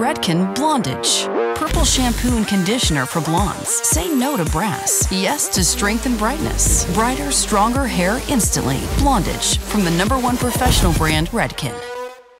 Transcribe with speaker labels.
Speaker 1: Redken Blondage. Purple shampoo and conditioner for blondes. Say no to brass. Yes to strength and brightness. Brighter, stronger hair instantly. Blondage from the number one professional brand, Redken.